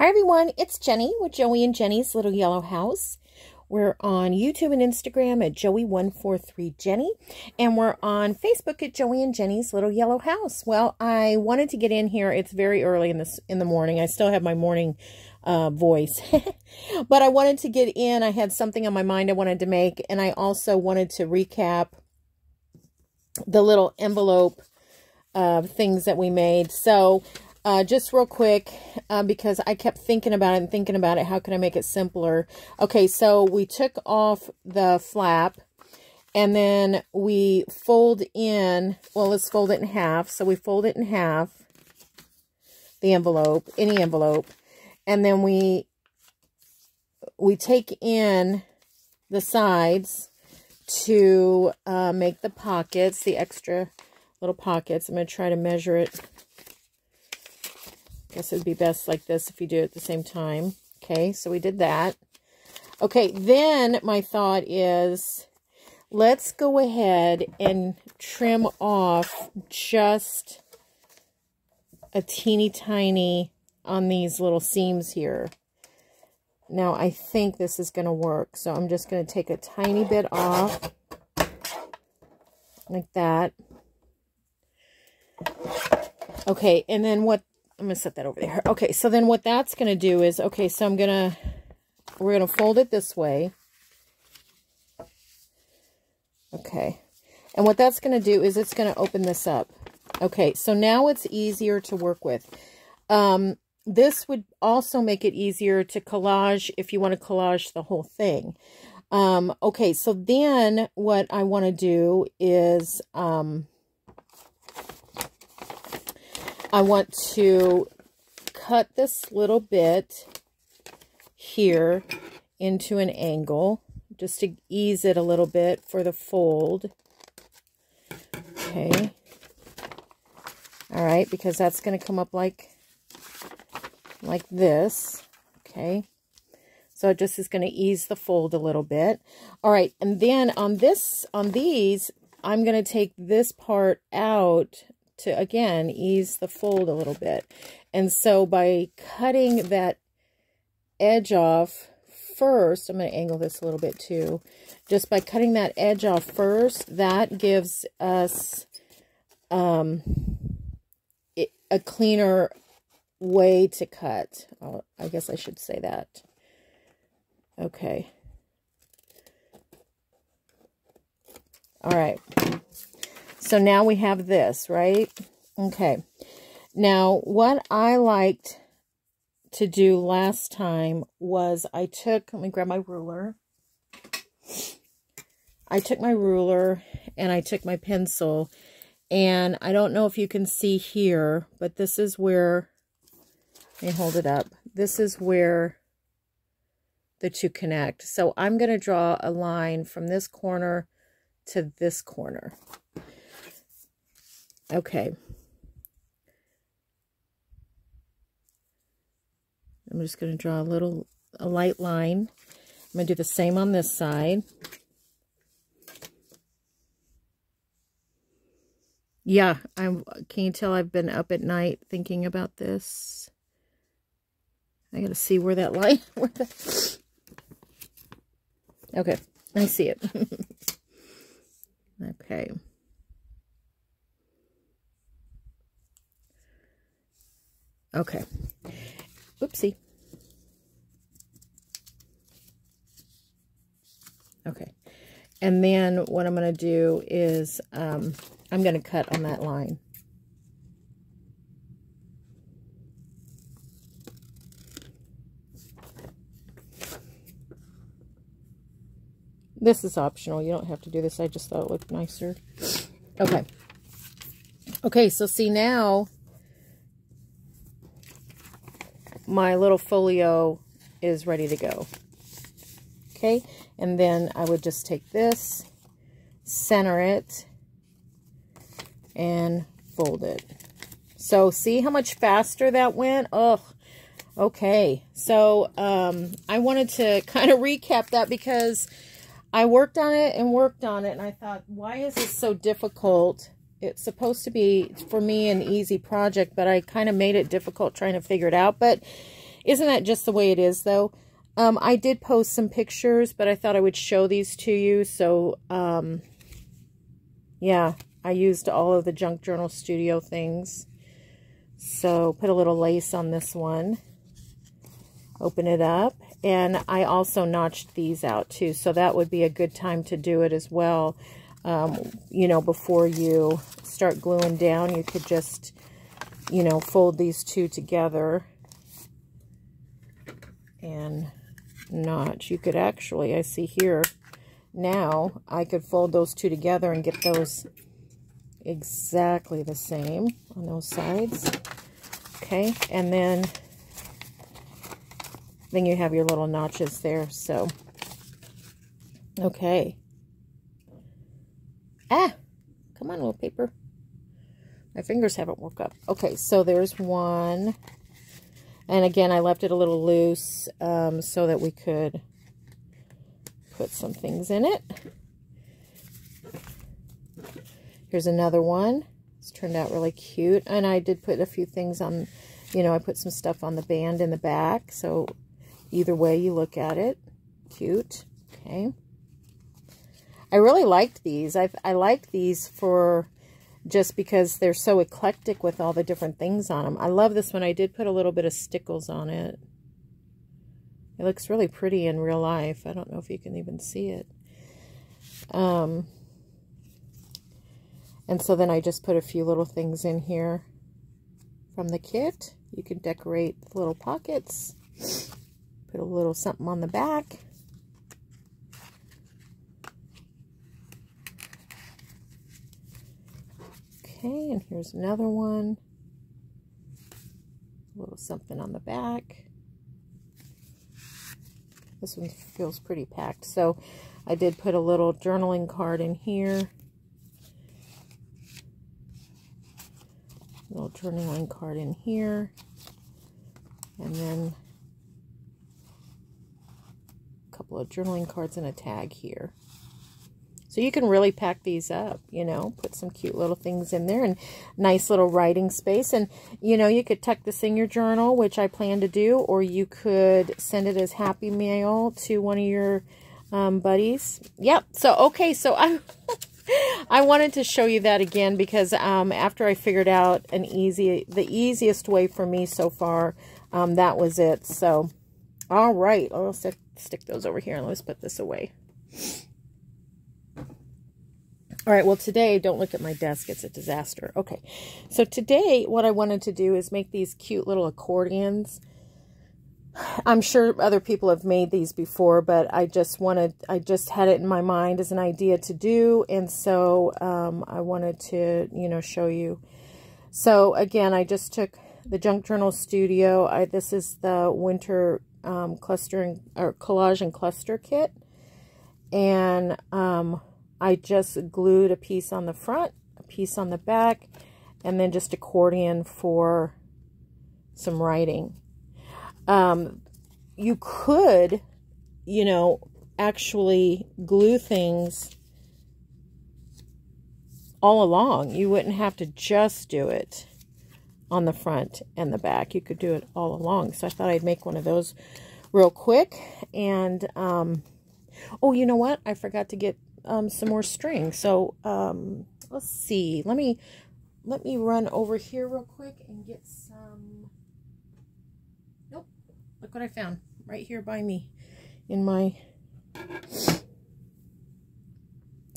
Hi everyone, it's Jenny with Joey and Jenny's Little Yellow House. We're on YouTube and Instagram at Joey143Jenny, and we're on Facebook at Joey and Jenny's Little Yellow House. Well, I wanted to get in here. It's very early in this in the morning. I still have my morning uh, voice, but I wanted to get in. I had something on my mind I wanted to make, and I also wanted to recap the little envelope uh, things that we made. So uh, just real quick, uh, because I kept thinking about it and thinking about it. How can I make it simpler? Okay, so we took off the flap and then we fold in, well, let's fold it in half. So we fold it in half, the envelope, any envelope. And then we, we take in the sides to uh, make the pockets, the extra little pockets. I'm going to try to measure it guess it'd be best like this if you do it at the same time. Okay, so we did that. Okay, then my thought is let's go ahead and trim off just a teeny tiny on these little seams here. Now, I think this is going to work. So I'm just going to take a tiny bit off like that. Okay, and then what I'm going to set that over there. Okay, so then what that's going to do is, okay, so I'm going to, we're going to fold it this way. Okay. And what that's going to do is it's going to open this up. Okay, so now it's easier to work with. Um, this would also make it easier to collage if you want to collage the whole thing. Um, okay, so then what I want to do is, um, I want to cut this little bit here into an angle just to ease it a little bit for the fold. Okay. All right, because that's going to come up like like this. Okay. So it just is going to ease the fold a little bit. All right, and then on this, on these, I'm going to take this part out to, again, ease the fold a little bit. And so by cutting that edge off first, I'm going to angle this a little bit too. Just by cutting that edge off first, that gives us um, a cleaner way to cut. Oh, I guess I should say that. Okay. All right. So now we have this, right? Okay. Now, what I liked to do last time was I took, let me grab my ruler. I took my ruler and I took my pencil and I don't know if you can see here, but this is where, let me hold it up. This is where the two connect. So I'm going to draw a line from this corner to this corner. Okay. I'm just going to draw a little, a light line. I'm going to do the same on this side. Yeah, I'm, can you tell I've been up at night thinking about this? I got to see where that line, where the, okay, I see it. okay. Okay. Oopsie. Okay. And then what I'm going to do is um, I'm going to cut on that line. This is optional. You don't have to do this. I just thought it looked nicer. Okay. Okay, so see now my little folio is ready to go. Okay, and then I would just take this, center it, and fold it. So see how much faster that went? Oh, okay. So um, I wanted to kind of recap that because I worked on it and worked on it, and I thought, why is this so difficult? It's supposed to be, for me, an easy project, but I kind of made it difficult trying to figure it out. But Isn't that just the way it is, though? Um, I did post some pictures, but I thought I would show these to you. So, um, yeah, I used all of the Junk Journal Studio things. So, put a little lace on this one. Open it up. And I also notched these out, too. So, that would be a good time to do it as well. Um, you know, before you start gluing down, you could just, you know, fold these two together and notch. You could actually, I see here now, I could fold those two together and get those exactly the same on those sides. Okay, and then then you have your little notches there. So, okay. Ah, come on, little paper. My fingers haven't woke up. Okay, so there's one. And again, I left it a little loose um, so that we could put some things in it. Here's another one. It's turned out really cute. And I did put a few things on, you know, I put some stuff on the band in the back. So either way you look at it, cute. Okay. I really liked these. I I liked these for just because they're so eclectic with all the different things on them. I love this one. I did put a little bit of stickles on it. It looks really pretty in real life. I don't know if you can even see it. Um, and so then I just put a few little things in here from the kit. You can decorate the little pockets. Put a little something on the back. Okay, and here's another one. A little something on the back. This one feels pretty packed. So I did put a little journaling card in here. Little journaling card in here. And then a couple of journaling cards and a tag here. So you can really pack these up, you know, put some cute little things in there and nice little writing space. And, you know, you could tuck this in your journal, which I plan to do, or you could send it as happy mail to one of your um, buddies. Yep. So, okay. So I, I wanted to show you that again because um, after I figured out an easy, the easiest way for me so far, um, that was it. So, all right. I'll stick, stick those over here and let's put this away. All right, well, today, don't look at my desk. It's a disaster. Okay, so today what I wanted to do is make these cute little accordions. I'm sure other people have made these before, but I just wanted, I just had it in my mind as an idea to do, and so um, I wanted to, you know, show you. So, again, I just took the Junk Journal Studio. I, this is the winter um, clustering, or collage and cluster kit, and um, I just glued a piece on the front, a piece on the back, and then just accordion for some writing. Um, you could, you know, actually glue things all along. You wouldn't have to just do it on the front and the back. You could do it all along. So I thought I'd make one of those real quick. And, um, oh, you know what? I forgot to get um, some more string. So um, let's see. Let me let me run over here real quick and get some. Nope. Look what I found right here by me in my.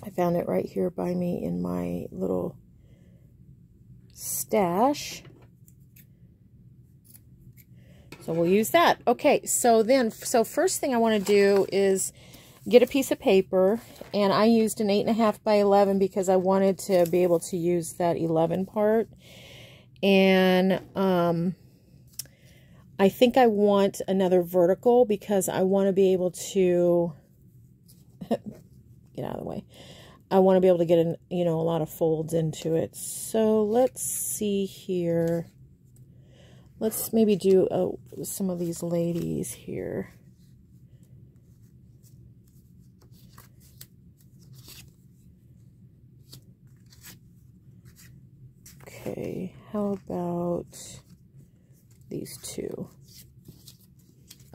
I found it right here by me in my little stash. So we'll use that. Okay, so then, so first thing I want to do is get a piece of paper and I used an 8.5 by 11 because I wanted to be able to use that 11 part. And um, I think I want another vertical because I want to be able to get out of the way. I want to be able to get in you know a lot of folds into it. So let's see here. Let's maybe do uh, some of these ladies here Okay, how about these two?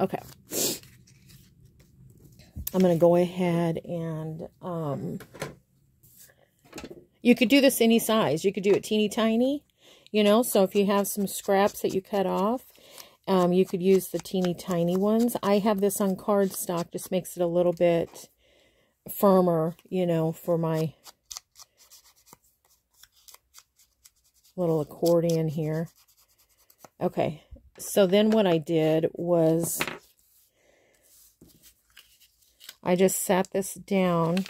Okay. I'm going to go ahead and, um, you could do this any size. You could do it teeny tiny, you know, so if you have some scraps that you cut off, um, you could use the teeny tiny ones. I have this on cardstock, just makes it a little bit firmer, you know, for my little accordion here. Okay, so then what I did was I just sat this down.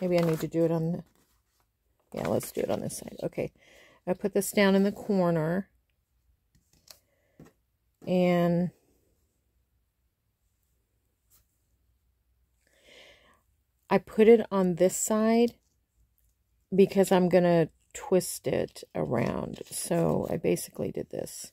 Maybe I need to do it on the, yeah, let's do it on this side. Okay, I put this down in the corner and I put it on this side because I'm going to twist it around. So I basically did this.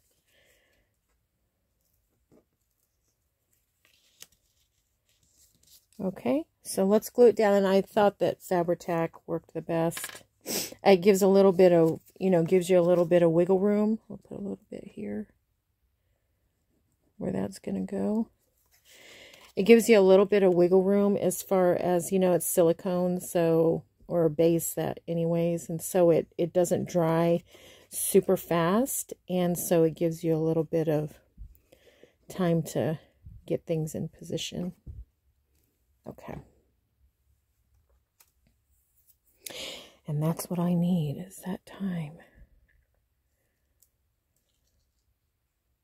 Okay, so let's glue it down. And I thought that Fabri-Tac worked the best. It gives a little bit of, you know, gives you a little bit of wiggle room. I'll put a little bit here where that's going to go. It gives you a little bit of wiggle room as far as, you know, it's silicone, so, or base that anyways, and so it, it doesn't dry super fast, and so it gives you a little bit of time to get things in position. Okay. And that's what I need is that time.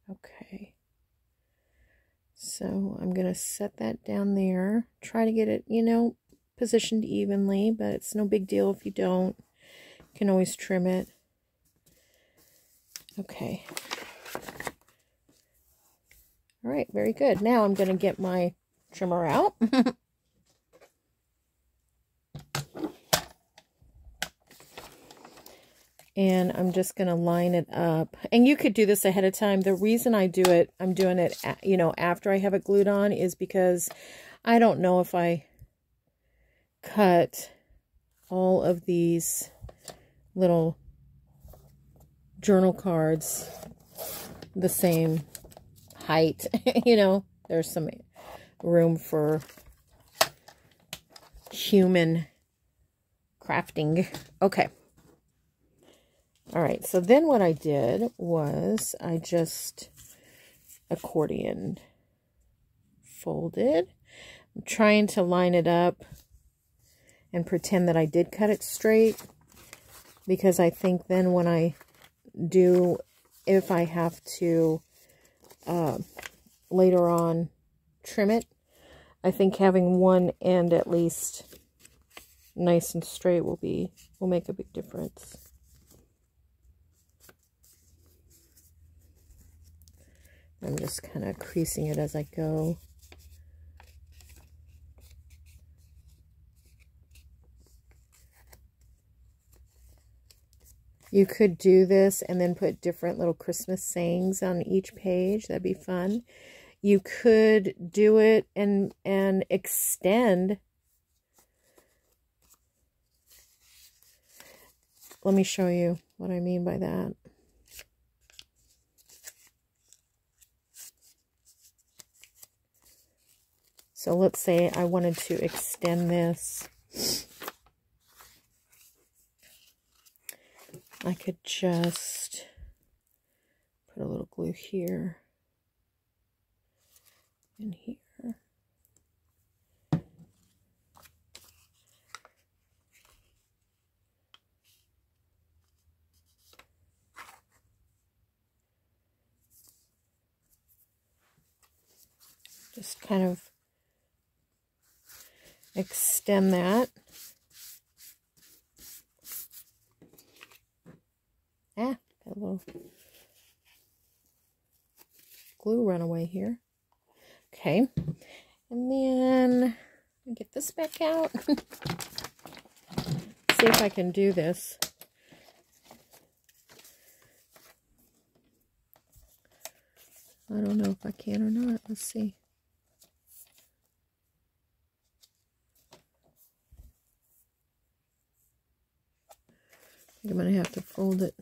Okay. So I'm going to set that down there. Try to get it, you know, positioned evenly, but it's no big deal if you don't. You can always trim it. Okay. All right, very good. Now I'm going to get my trimmer out. and I'm just going to line it up. And you could do this ahead of time. The reason I do it, I'm doing it, you know, after I have it glued on is because I don't know if I cut all of these little journal cards the same height. you know, there's some room for human crafting. Okay. All right, so then what I did was I just accordion folded. I'm trying to line it up and pretend that I did cut it straight because I think then when I do, if I have to uh, later on trim it, I think having one end at least nice and straight will be, will make a big difference. I'm just kind of creasing it as I go. You could do this and then put different little Christmas sayings on each page. That'd be fun. You could do it and and extend. Let me show you what I mean by that. So let's say I wanted to extend this. I could just put a little glue here and here. Just kind of extend that. Ah, a little glue runaway here. Okay, and then get this back out. See if I can do this. I don't know if I can or not. Let's see. I'm going to have to fold it.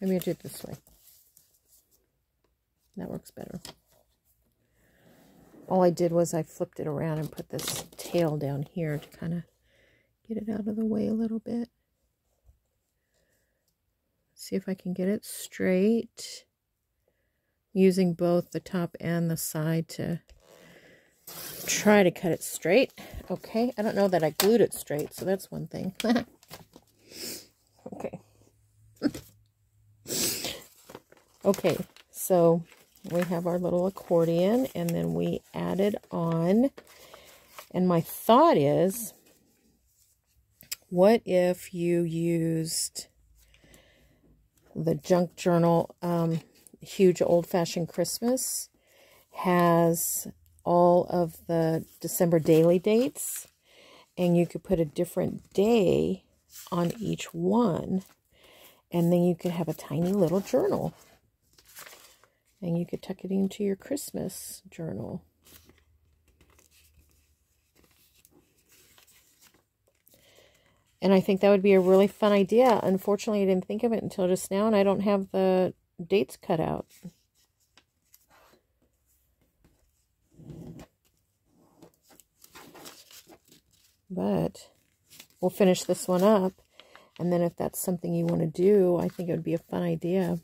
Maybe I do it this way. That works better. all I did was I flipped it around and put this tail down here to kind of get it out of the way a little bit. See if I can get it straight. Using both the top and the side to try to cut it straight. Okay, I don't know that I glued it straight, so that's one thing. okay. okay, so we have our little accordion, and then we added on, and my thought is, what if you used the junk journal um, huge old-fashioned christmas has all of the december daily dates and you could put a different day on each one and then you could have a tiny little journal and you could tuck it into your christmas journal And I think that would be a really fun idea. Unfortunately, I didn't think of it until just now, and I don't have the dates cut out. But we'll finish this one up. And then if that's something you want to do, I think it would be a fun idea.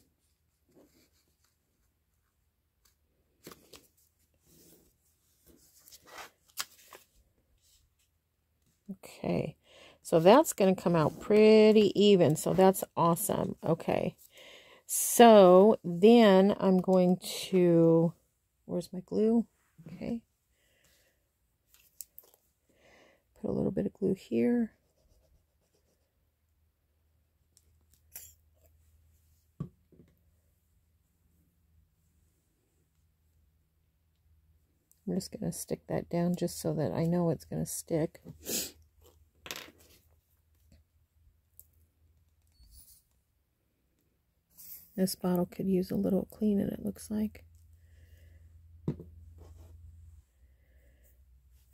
Okay. So that's going to come out pretty even. So that's awesome. Okay. So then I'm going to, where's my glue? Okay. Put a little bit of glue here. I'm just going to stick that down just so that I know it's going to stick. This bottle could use a little cleaning, it looks like.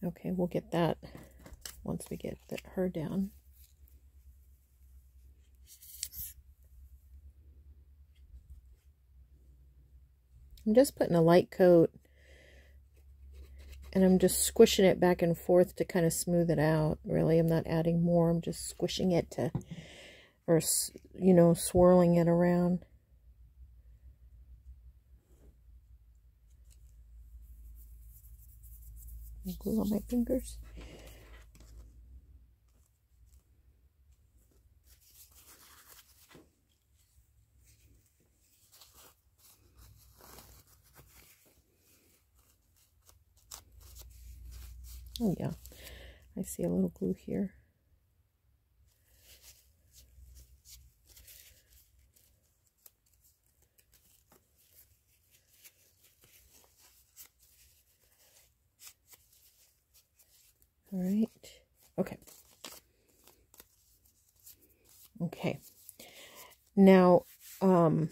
Okay, we'll get that once we get the, her down. I'm just putting a light coat and I'm just squishing it back and forth to kind of smooth it out. Really, I'm not adding more. I'm just squishing it to, or, you know, swirling it around. Glue on my fingers. Oh yeah, I see a little glue here. All right. Okay. Okay. Now, um,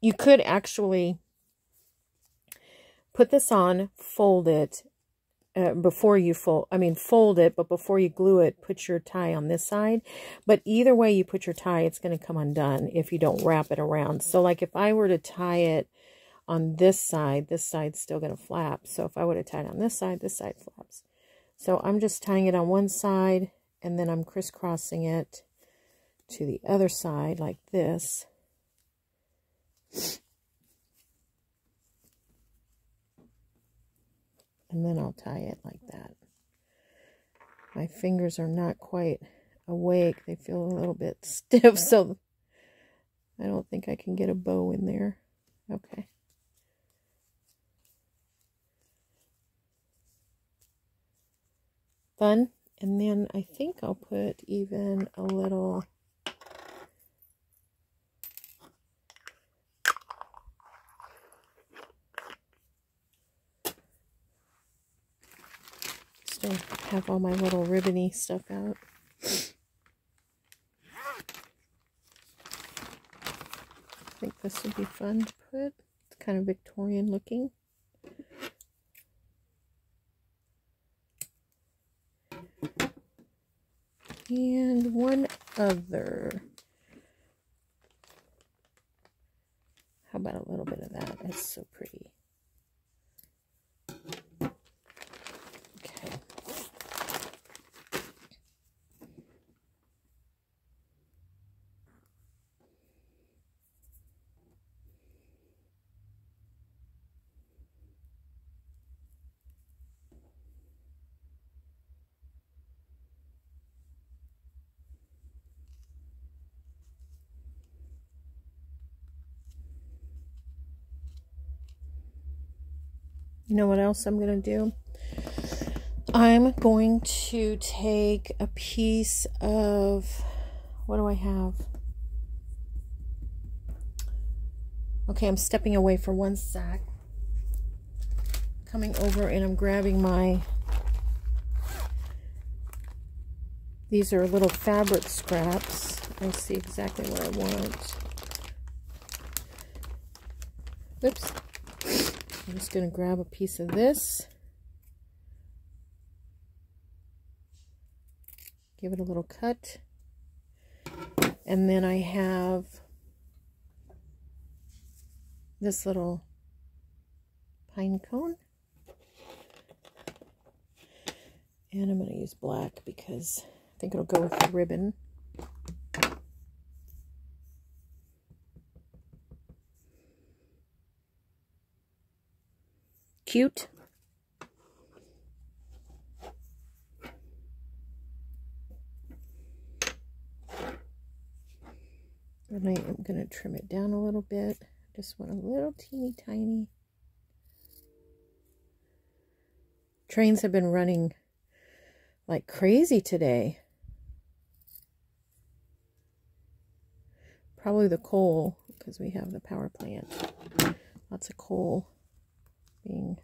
you could actually put this on, fold it, uh, before you fold, I mean, fold it, but before you glue it, put your tie on this side. But either way you put your tie, it's going to come undone if you don't wrap it around. So, like, if I were to tie it on this side, this side's still going to flap. So, if I would have tied on this side, this side flaps. So I'm just tying it on one side and then I'm crisscrossing it to the other side like this. And then I'll tie it like that. My fingers are not quite awake. They feel a little bit stiff, so I don't think I can get a bow in there. Okay. fun. And then I think I'll put even a little still have all my little ribbony stuff out. I think this would be fun to put. It's kind of Victorian looking. and one other. How about a little bit of that? It's so pretty. You know what else I'm going to do? I'm going to take a piece of, what do I have? Okay, I'm stepping away for one sec. Coming over and I'm grabbing my, these are little fabric scraps. I see exactly what I want. Oops. I'm just going to grab a piece of this. Give it a little cut. And then I have this little pine cone. And I'm going to use black because I think it'll go with the ribbon. Cute. And I am going to trim it down a little bit. Just want a little teeny tiny. Trains have been running like crazy today. Probably the coal because we have the power plant. Lots of coal being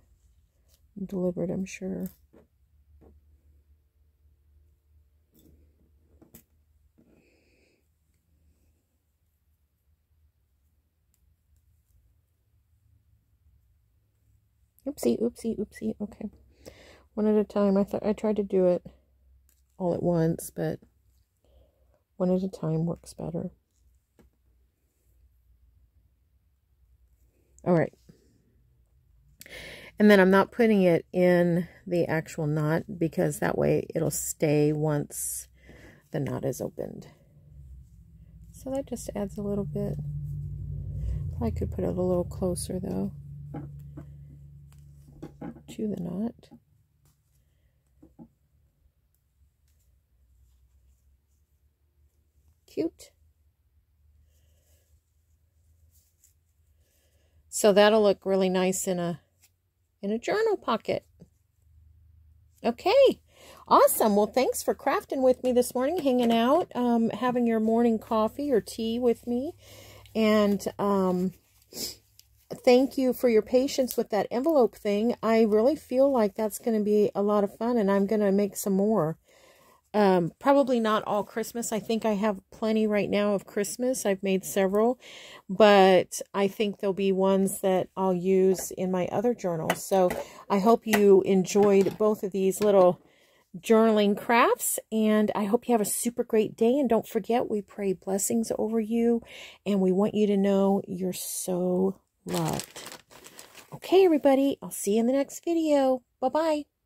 delivered, I'm sure. Oopsie, oopsie, oopsie. Okay. One at a time. I thought I tried to do it all at once, but one at a time works better. All right. And then I'm not putting it in the actual knot because that way it'll stay once the knot is opened. So that just adds a little bit. I could put it a little closer though to the knot. Cute. So that'll look really nice in a in a journal pocket. Okay. Awesome. Well, thanks for crafting with me this morning, hanging out, um, having your morning coffee or tea with me. And um, thank you for your patience with that envelope thing. I really feel like that's going to be a lot of fun, and I'm going to make some more. Um, probably not all Christmas. I think I have plenty right now of Christmas. I've made several, but I think there'll be ones that I'll use in my other journals. So I hope you enjoyed both of these little journaling crafts and I hope you have a super great day and don't forget we pray blessings over you and we want you to know you're so loved. Okay, everybody, I'll see you in the next video. Bye-bye.